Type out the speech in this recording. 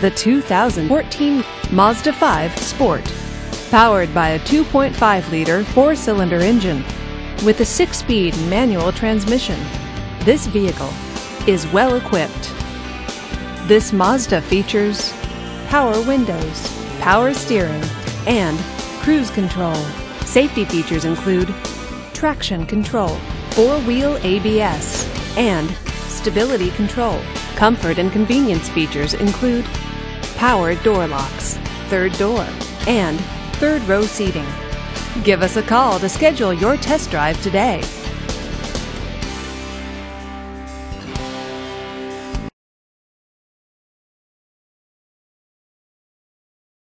the 2014 Mazda 5 Sport. Powered by a 2.5 liter four cylinder engine with a six speed manual transmission, this vehicle is well equipped. This Mazda features power windows, power steering, and cruise control. Safety features include traction control, four wheel ABS, and stability control. Comfort and convenience features include power door locks, third door, and third row seating. Give us a call to schedule your test drive today.